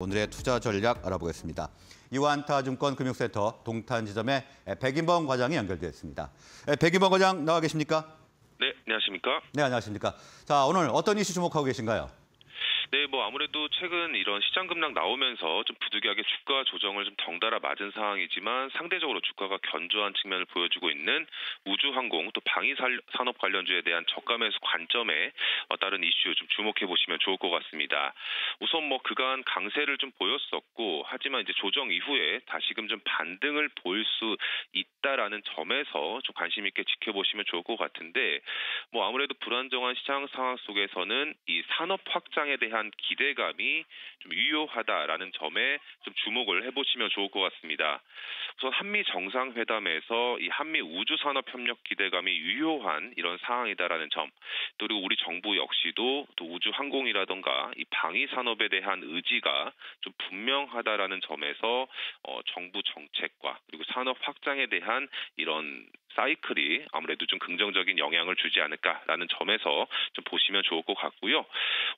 오늘의 투자 전략 알아보겠습니다. 이완타증권 금융센터 동탄 지점의 백인범 과장이 연결되어 있습니다. 백인범 과장 나와 계십니까? 네, 안녕하십니까? 네, 안녕하십니까? 자, 오늘 어떤 이슈 주목하고 계신가요? 네, 뭐 아무래도 최근 이런 시장 급락 나오면서 좀 부득이하게 주가 조정을 좀 덩달아 맞은 상황이지만 상대적으로 주가가 견조한 측면을 보여주고 있는 우주항공 또 방위 산업 관련주에 대한 저가 매수 관점에 어, 따른 이슈 좀 주목해 보시면 좋을 것 같습니다. 우선 뭐 그간 강세를 좀 보였었고 하지만 이제 조정 이후에 다시금 좀 반등을 보일 수 있다라는 점에서 좀 관심 있게 지켜보시면 좋을 것 같은데 뭐 아무래도 불안정한 시장 상황 속에서는 이 산업 확장에 대한 대한 기대감이 좀 유효하다라는 점에 좀 주목을 해보시면 좋을 것 같습니다. 우선 한미 정상회담에서 이 한미 우주산업 협력 기대감이 유효한 이런 상황이다라는 점, 또 그리고 우리 정부 역시도 또 우주 항공이라던가 이 방위 산업에 대한 의지가 좀 분명하다라는 점에서 어, 정부 정책과 그리고 산업 확장에 대한 이런 사이클이 아무래도 좀 긍정적인 영향을 주지 않을까라는 점에서 좀 보시면 좋을 것 같고요.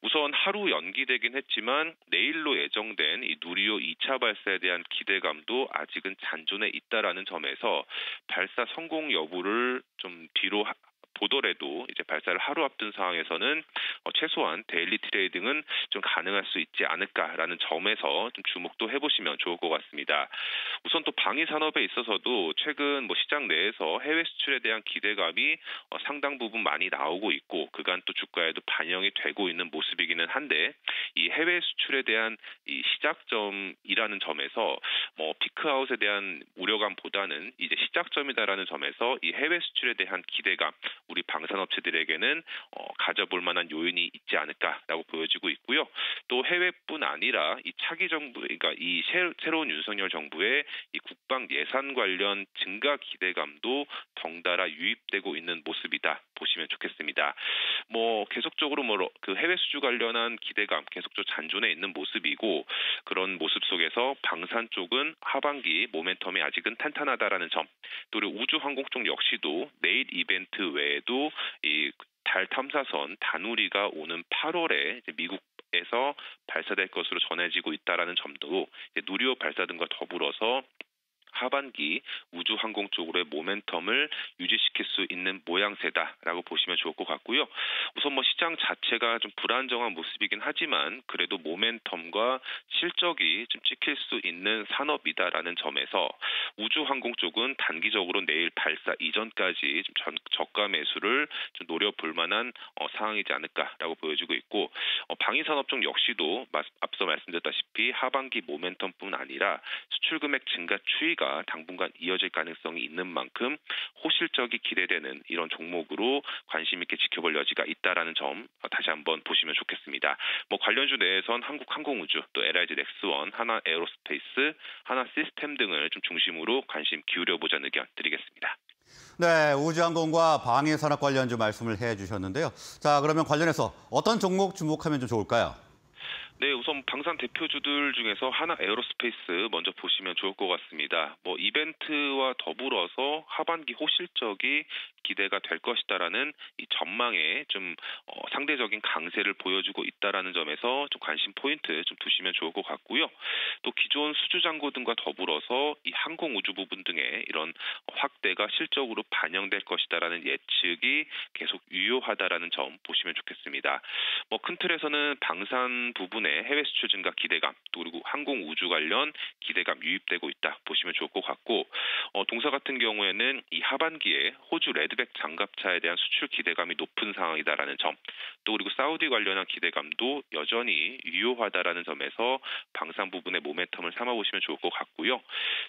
우선 하루 연기되긴 했지만 내일로 예정된 이 누리호 2차 발사에 대한 기대감도 아직은 잔존해 있다라는 점에서 발사 성공 여부를 좀 뒤로 보더라도 이제 발사를 하루 앞둔 상황에서는 어, 최소한 daily trading은 좀 가능할 수 있지 않을까라는 점에서 좀 주목도 해보시면 좋을 것 같습니다. 우선 또 방위 산업에 있어서도 최근 뭐 시장 내에서 해외 수출에 대한 기대감이 어, 상당 부분 많이 나오고 있고 그간 또 주가에도 반영이 되고 있는 모습이기는 한데 이 해외 수출에 대한 이 시작점이라는 점에서 뭐 피크아웃에 대한 우려감보다는 이제 시작점이다라는 점에서 이 해외 수출에 대한 기대감 우리 방산업체들에게는 어, 가져볼 만한 요인이 있지 않을까라고 보여지고 있고요. 또 해외뿐 아니라 이 차기 정부, 그러니까 이 새로운 윤석열 정부의 이 국방 예산 관련 증가 기대감도 덩달아 유입되고 있는 모습이다 보시면 좋겠습니다. 뭐 계속적으로 뭐 그 해외 수주 관련한 기대감 계속적으로 잔존해 있는 모습이고 그런 모습 속에서 방산 쪽은 하반기 모멘텀이 아직은 탄탄하다라는 점, 또 우주 항공 쪽 역시도 내일 이벤트 외에도 이 달 탐사선 다누리가 오는 8월에 미국 에서 발사될 것으로 전해지고 있다라는 점도 누리호 발사 등과 더불어서 하반기 우주 항공 쪽으로의 모멘텀을 유지시킬 수 있는 모양새다라고 보시면 좋을 것 같고요. 우선 뭐 시장 자체가 좀 불안정한 모습이긴 하지만 그래도 모멘텀과 실적이 좀 찍힐 수 있는 산업이다라는 점에서 우주 항공 쪽은 단기적으로 내일 발사 이전까지 좀 전, 저가 매수를 좀 노려볼 만한 어, 상황이지 않을까라고 보여지고 있고 어, 방위 산업 쪽 역시도 마, 앞서 말씀드렸다시피 하반기 모멘텀뿐 아니라 수출 금액 증가 추이가 당분간 이어질 가능성이 있는 만큼 호실적이 기대되는 이런 종목으로 관심 있게 지켜볼 여지가 있다라는 점 어, 다시 한번 보시면 좋겠습니다. 뭐 관련주 내에선 한국항공우주, 또 LIG 넥스원, 한화 에어로스페이스, 한화 시스템 등을 좀 중심으로 관심 기울여 보자는 의견 드리겠습니다. 네, 우주항공과 방위산업 관련주 말씀을 해주셨는데요. 자, 그러면 관련해서 어떤 종목 주목하면 좀 좋을까요? 네, 우선 방산 대표주들 중에서 한화 에어로스페이스 먼저 보시면 좋을 것 같습니다. 뭐 이벤트와 더불어서 하반기 호실적이 기대가 될 것이다라는 이 전망에 좀 어, 상대적인 강세를 보여주고 있다라는 점에서 좀 관심 포인트 좀 두시면 좋을 것 같고요. 또 기존 수주 잔고 등과 더불어서 이 항공 우주 부분 등의 이런 확대가 실적으로 반영될 것이다라는 예측이 계속 유효하다라는 점 보시면 좋겠습니다. 뭐 큰 틀에서는 방산 부분에 해외 수출 증가 기대감 또 그리고 항공 우주 관련 기대감 유입되고 있다 보시면 좋을 것 같고 어, 동사 같은 경우에는 이 하반기에 호주 레드백 장갑차에 대한 수출 기대감이 높은 상황이다라는 점, 또 그리고 사우디 관련한 기대감도 여전히 유효하다라는 점에서 방산 부분의 모멘텀을 삼아 보시면 좋을 것 같고요.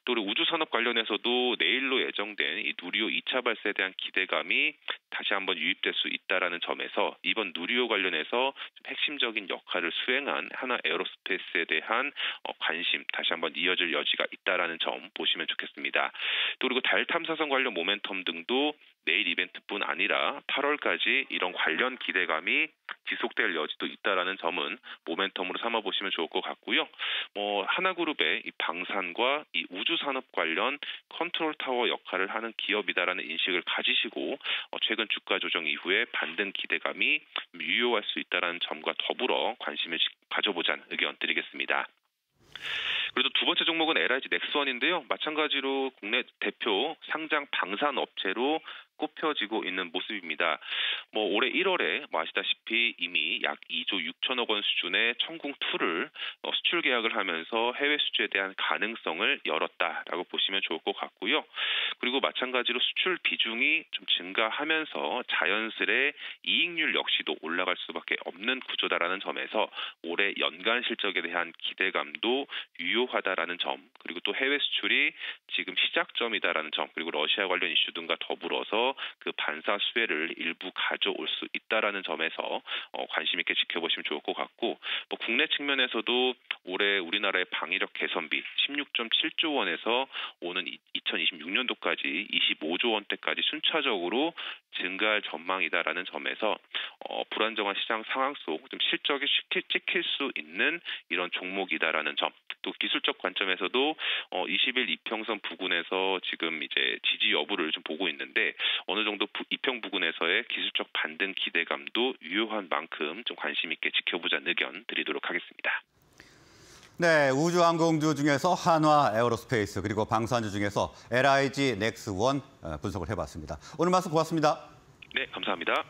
또 그리고 우주 산업 관련해서도 내일로 예정된 이 누리호 2차 발사에 대한 기대감이 다시 한번 유입될 수 있다라는 점에서 이번 누리호 관련해서 핵심적인 역할을 수행한 하나 에어로스페이스에 대한 어, 관심 다시 한번 이어질 여지가 있다라는 점 보시면 좋겠습니다. 또 그리고 달 탐사선 관련 모멘텀 등도 내일 이벤트뿐 아니라 8월까지 이런 관련 기대감이 지속될 여지도 있다라는 점은 모멘텀으로 삼아 보시면 좋을 것 같고요. 뭐 한화그룹의 이 방산과 이 우주 산업 관련 컨트롤 타워 역할을 하는 기업이다라는 인식을 가지시고 어, 최근 주가 조정 이후에 반등 기대감이 유효할 수 있다라는 점과 더불어 관심을 가져보자는 의견 드리겠습니다. 그래도 두 번째 종목은 LIG 넥스원인데요. 마찬가지로 국내 대표 상장 방산 업체로 꼽혀지고 있는 모습입니다. 뭐 올해 1월에 뭐 아시다시피 이미 약 2조 6천억 원 수준의 청궁 2를 어, 수출 계약을 하면서 해외 수주에 대한 가능성을 열었다라고 보시면 좋을 것 같고요. 그리고 마찬가지로 수출 비중이 좀 증가하면서 자연스레 이익률 역시도 올라갈 수밖에 없는 구조다라는 점에서 올해 연간 실적에 대한 기대감도 유효하다라는 점 그리고 또 해외 수출이 지금 시작점이다라는 점 그리고 러시아 관련 이슈 등과 더불어서 그 반사 수혜를 일부 가져올 수 있다라는 점에서 어, 관심 있게 지켜보시면 좋을 것 같고 뭐 국내 측면에서도 올해 우리나라의 방위력 개선비 16.7조 원에서 오는 2026년도까지 25조 원대까지 순차적으로 증가할 전망이다라는 점에서 어, 불안정한 시장 상황 속 좀 실적이 찍힐 수 있는 이런 종목이다라는 점. 또 기술적 관점에서도 어, 20일 이평선 부근에서 지금 이제 지지 여부를 좀 보고 있는데 어느 정도 부, 이평 부근에서의 기술적 반등 기대감도 유효한 만큼 좀 관심 있게 지켜보자는 의견 드리도록 하겠습니다. 네, 우주항공주 중에서 한화 에어로스페이스 그리고 방산주 중에서 LIG 넥스원 어, 분석을 해봤습니다. 오늘 말씀 고맙습니다. 네, 감사합니다.